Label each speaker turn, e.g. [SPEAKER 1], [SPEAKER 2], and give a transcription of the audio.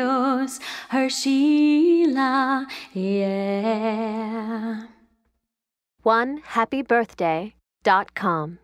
[SPEAKER 1] yours, her Sheila, yeah.
[SPEAKER 2] One happy birthday dot com.